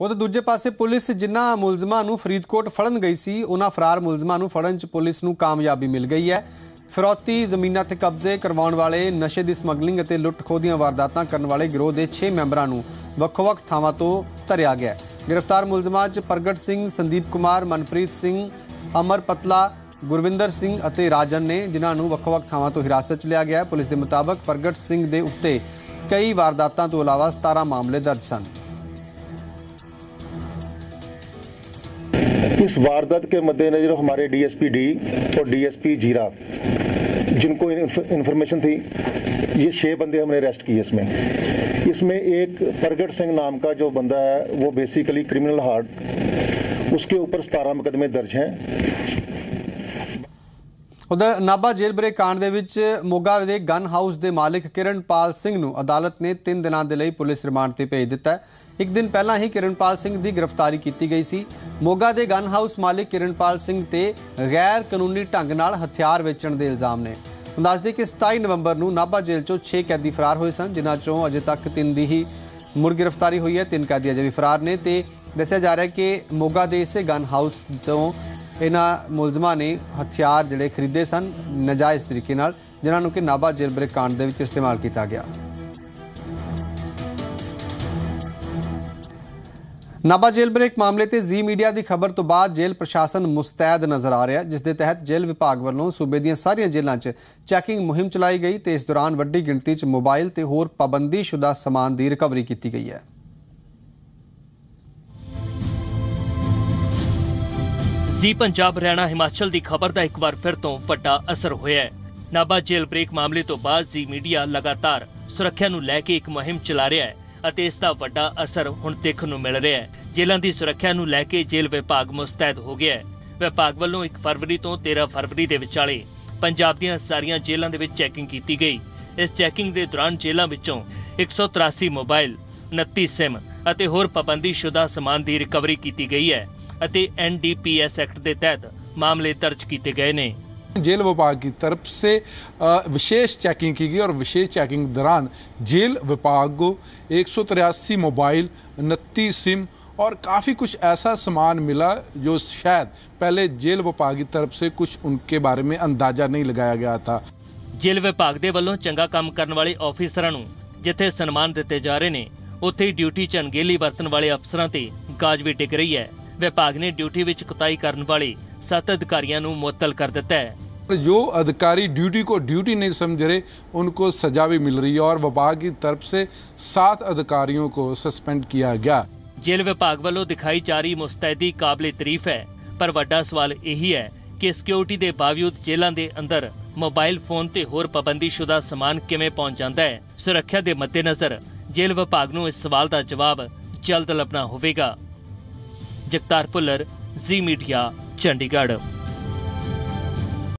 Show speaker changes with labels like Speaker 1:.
Speaker 1: ਉਹਦੇ ਦੂਜੇ ਪਾਸੇ ਪੁਲਿਸ ਜਿਨ੍ਹਾਂ ਮੁਲਜ਼ਮਾਂ ਨੂੰ ਫਰੀਦਕੋਟ ਫੜਨ ਗਈ ਸੀ, ਉਹਨਾਂ ਫਰਾਰ ਮੁਲਜ਼ਮਾਂ ਨੂੰ ਫੜਨ 'ਚ ਪੁਲਿਸ ਨੂੰ ਕਾਮਯਾਬੀ ਮਿਲ ਗਈ ਹੈ। ਫਿਰੌਤੀ ਜ਼ਮੀਨਾਂ ਤੇ ਕਬਜ਼ੇ ਕਰਵਾਉਣ ਵਾਲੇ, ਨਸ਼ੇ ਦੀ ਸਮਗਲਿੰਗ ਅਤੇ ਲੁੱਟ-ਖੋਹ ਦੀਆਂ ਵਾਰਦਾਤਾਂ ਕਰਨ ਵਾਲੇ ਗਿਰੋਹ ਦੇ 6 ਮੈਂਬਰਾਂ ਨੂੰ ਵੱਖ-ਵੱਖ ਥਾਵਾਂ ਤੋਂ ਧਰਿਆ ਗਿਆ ਗ੍ਰਿਫਤਾਰ ਮੁਲਜ਼ਮਾਂ 'ਚ ਪ੍ਰਗਟ ਸਿੰਘ, ਸੰਦੀਪ ਕੁਮਾਰ, ਮਨਪ੍ਰੀਤ ਸਿੰਘ, ਅਮਰ ਪਤਲਾ, ਗੁਰਵਿੰਦਰ ਸਿੰਘ ਅਤੇ ਰਾਜਨ ਨੇ, ਜਿਨ੍ਹਾਂ ਨੂੰ ਵੱਖ-ਵੱਖ ਥਾਵਾਂ ਤੋਂ ਹਿਰਾਸਤ 'ਚ ਲਿਆ ਗਿਆ ਹੈ। ਪੁਲਿਸ ਦੇ ਮੁਤਾਬਕ ਪ੍ਰਗਟ ਸਿੰਘ ਦੇ ਉੱਤੇ ਕਈ ਵਾਰਦਾਤਾਂ ਤੋਂ ਇਲਾਵਾ 17 ਮਾਮਲੇ ਦਰਜ ਸਨ।
Speaker 2: इस वारदात के मद्देनजर हमारे डीएसपी डी और डीएसपी जीरा, जिनको इन्फॉर्मेशन थी, ये छः बंदे हमने अरेस्ट किए इसमें। इसमें एक प्रगट सिंह नाम का जो बंदा है, वो बेसिकली क्रिमिनल हार्ट उसके ऊपर सतारह मुकदमे दर्ज हैं।
Speaker 1: ਉਧਰ ਨਾਭਾ ਜੇਲ੍ਹ ਬਰੇ ਕਾਂਡ ਦੇ ਵਿੱਚ ਮੋਗਾ ਦੇ ਗਨ ਹਾਊਸ ਦੇ ਮਾਲਕ ਕਿਰਨਪਾਲ ਸਿੰਘ ਨੂੰ ਅਦਾਲਤ ਨੇ 3 ਦਿਨਾਂ ਦੇ ਲਈ ਪੁਲਿਸ ਰਿਮਾਂਡ ਤੇ ਭੇਜ ਦਿੱਤਾ ਹੈ। ਇੱਕ ਦਿਨ ਪਹਿਲਾਂ ਹੀ ਕਿਰਨਪਾਲ ਸਿੰਘ ਦੀ ਗ੍ਰਿਫਤਾਰੀ ਕੀਤੀ ਗਈ ਸੀ। ਮੋਗਾ ਦੇ ਗਨ ਹਾਊਸ ਮਾਲਕ ਕਿਰਨਪਾਲ ਸਿੰਘ ਤੇ ਗੈਰ ਕਾਨੂੰਨੀ ਢੰਗ ਨਾਲ ਹਥਿਆਰ ਵੇਚਣ ਦੇ ਇਲਜ਼ਾਮ ਨੇ। ਦੱਸਦੇ ਕਿ 27 ਨਵੰਬਰ ਨੂੰ ਨਾਭਾ ਜੇਲ੍ਹ ਚੋਂ 6 ਕੈਦੀ ਫਰਾਰ ਹੋਏ ਸਨ, ਜਿਨ੍ਹਾਂ ਚੋਂ ਅਜੇ ਤੱਕ 3 ਦੀ ਹੀ ਮੁੜ ਗ੍ਰਿਫਤਾਰੀ ਹੋਈ ਹੈ, ਤਿੰਨ ਕੈਦੀ ਅਜੇ ਵੀ ਫਰਾਰ ਨੇ ਤੇ ਦੱਸਿਆ ਜਾ ਰਿਹਾ ਹੈ ਕਿ ਮੋਗਾ ਦੇ ਇਸੇ ਗਨ ਹਾਊਸ ਤੋਂ ਇਹਨਾਂ ਮੁਲਜ਼ਮਾਂ ਨੇ ਹਥਿਆਰ ਜਿਹੜੇ ਖਰੀਦੇ ਸਨ ਨਜਾਇਜ਼ ਤਰੀਕੇ ਨਾਲ, ਜਿਨ੍ਹਾਂ ਨੂੰ ਕਿ ਨਾਭਾ ਜੇਲ੍ਹ ਬ੍ਰੇਕ ਕਾਂਡ ਦੇ ਵਿੱਚ ਇਸਤੇਮਾਲ ਕੀਤਾ ਗਿਆ। ਨਾਭਾ ਜੇਲ੍ਹ ਬ੍ਰੇਕ ਮਾਮਲੇ ਤੇ ਜ਼ੀ ਮੀਡੀਆ ਦੀ ਖਬਰ ਤੋਂ ਬਾਅਦ ਜੇਲ੍ਹ ਪ੍ਰਸ਼ਾਸਨ ਮੁਸਤੈਦ ਨਜ਼ਰ ਆ ਰਿਹਾ, ਜਿਸ ਦੇ ਤਹਿਤ ਜੇਲ੍ਹ ਵਿਭਾਗ ਵੱਲੋਂ ਸੂਬੇ ਦੀਆਂ ਸਾਰੀਆਂ ਜੇਲ੍ਹਾਂ 'ਚ ਚੈਕਿੰਗ ਮੁਹਿੰਮ ਚਲਾਈ ਗਈ ਤੇ ਇਸ ਦੌਰਾਨ ਵੱਡੀ ਗਿਣਤੀ 'ਚ ਮੋਬਾਈਲ ਤੇ ਹੋਰ ਪਾਬੰਦੀਸ਼ੁਦਾ ਸਮਾਨ ਦੀ ਰਿਕਵਰੀ ਕੀਤੀ ਗਈ ਹੈ।
Speaker 3: ਜੀ ਪੰਜਾਬ, ਹਰਿਆਣਾ, ਹਿਮਾਚਲ ਦੀ ਖਬਰ ਦਾ ਇੱਕ ਵਾਰ ਫਿਰ ਤੋਂ ਵੱਡਾ ਅਸਰ ਹੋਇਆ ਹੈ। ਨਾਭਾ ਜੇਲ੍ਹ ਬ੍ਰੇਕ ਮਾਮਲੇ ਤੋਂ ਬਾਅਦ ਜੀ ਮੀਡੀਆ ਲਗਾਤਾਰ ਸੁਰੱਖਿਆ ਨੂੰ ਲੈ ਕੇ ਇੱਕ ਮੁਹਿੰਮ ਚਲਾ ਰਿਹਾ ਹੈ ਅਤੇ ਇਸ ਦਾ ਵੱਡਾ ਅਸਰ ਹੁਣ ਦੇਖਣ ਨੂੰ ਮਿਲ ਰਿਹਾ ਹੈ। ਜੇਲ੍ਹਾਂ ਦੀ ਸੁਰੱਖਿਆ ਨੂੰ ਲੈ ਕੇ ਜੇਲ੍ਹ ਵਿਭਾਗ ਮੁਸਤੈਦ ਹੋ ਗਿਆ ਹੈ। ਵਿਭਾਗ ਵੱਲੋਂ 1 ਫਰਵਰੀ ਤੋਂ 13 ਫਰਵਰੀ ਦੇ ਵਿਚਾਲੇ ਪੰਜਾਬ ਦੀਆਂ ਸਾਰੀਆਂ ਜੇਲ੍ਹਾਂ ਦੇ ਵਿੱਚ ਚੈਕਿੰਗ ਕੀਤੀ ਗਈ। ਇਸ ਚੈਕਿੰਗ ਦੇ ਦੌਰਾਨ ਜੇਲ੍ਹਾਂ ਵਿੱਚੋਂ 183 ਮੋਬਾਈਲ 29 ਸਿਮ ਅਤੇ ਹੋਰ ਪਾਬੰਦੀਸ਼ੁਦਾ ਸਮਾਨ ਦੀ ਰਿਕਵਰੀ ਕੀਤੀ ਗਈ ਹੈ। ਅਤੇ ਐਨਡੀਪੀਐਸ ਐਕਟ ਦੇ ਤਹਿਤ ਮਾਮਲੇ ਦਰਜ ਕੀਤੇ ਗਏ ਨੇ
Speaker 4: जेल विभाग की तरफ से अ, विशेष चेकिंग की गई और विशेष चेकिंग के दौरान जेल विभाग को एक मोबाइल उनतीस सिम और काफ़ी कुछ ऐसा सामान मिला जो शायद पहले जेल विभाग की तरफ से कुछ उनके बारे में अंदाज़ा नहीं लगाया गया था
Speaker 3: ਜੇਲ੍ਹ ਵਿਭਾਗ ਦੇ ਵੱਲੋਂ ਚੰਗਾ ਕੰਮ ਕਰਨ ਵਾਲੇ ਆਫੀਸਰਾਂ ਨੂੰ ਜਿੱਥੇ ਸਨਮਾਨ ਦਿੱਤੇ ਜਾ ਰਹੇ ਨੇ ਉੱਥੇ ਹੀ ਡਿਊਟੀ 'ਚ ਅਣਗਹਿਲੀ ਵਰਤਣ ਵਾਲੇ ਅਫਸਰਾਂ ਤੇ ਗਾਜ ਵੀ ਡਿੱਗ ਰਹੀ ਹੈ ਵਿਭਾਗ ਨੇ ਡਿਊਟੀ ਵਿੱਚ ਕੁਤਾਈ ਕਰਨ ਵਾਲੇ ਸੱਤ ਅਧਿਕਾਰੀਆਂ ਨੂੰ ਮੁਅੱਤਲ ਕਰ ਦਿੱਤਾ ਹੈ
Speaker 4: जो अधिकारी ड्यूटी को ड्यूटी नहीं समझ रहे उनको सजा भी मिल रही है और विभाग की तरफ से सात अधिकारियों को सस्पेंड किया गया
Speaker 3: ਜੇਲ੍ਹ ਵਿਭਾਗ ਵੱਲੋਂ ਦਿਖਾਈ ਜਾ ਰਹੀ ਮੁਸਤੈਦੀ ਕਾਬਲੇ ਤਾਰੀਫ ਹੈ ਪਰ ਵੱਡਾ ਸਵਾਲ ਇਹੀ ਹੈ ਕਿ ਸਿਕਿਉਰਿਟੀ ਦੇ ਬਾਵਜੂਦ ਜੇਲ੍ਹਾਂ ਦੇ ਅੰਦਰ ਮੋਬਾਈਲ ਫੋਨ ਤੇ ਹੋਰ ਪਾਬੰਦੀਸ਼ੁਦਾ ਸਮਾਨ ਕਿਵੇਂ ਪਹੁੰਚ ਜਾਂਦਾ ਹੈ ਸੁਰੱਖਿਆ ਦੇ ਮੱਦੇਨਜ਼ਰ ਜੇਲ੍ਹ ਵਿਭਾਗ ਨੂੰ ਇਸ ਸਵਾਲ ਦਾ ਜਵਾਬ ਜਲਦ ਲੱਭਣਾ ਹੋਵੇਗਾ ਜਗਤਾਰ ਭੁੱਲਰ ਜ਼ੀ ਮੀਡੀਆ ਚੰਡੀਗੜ੍ਹ।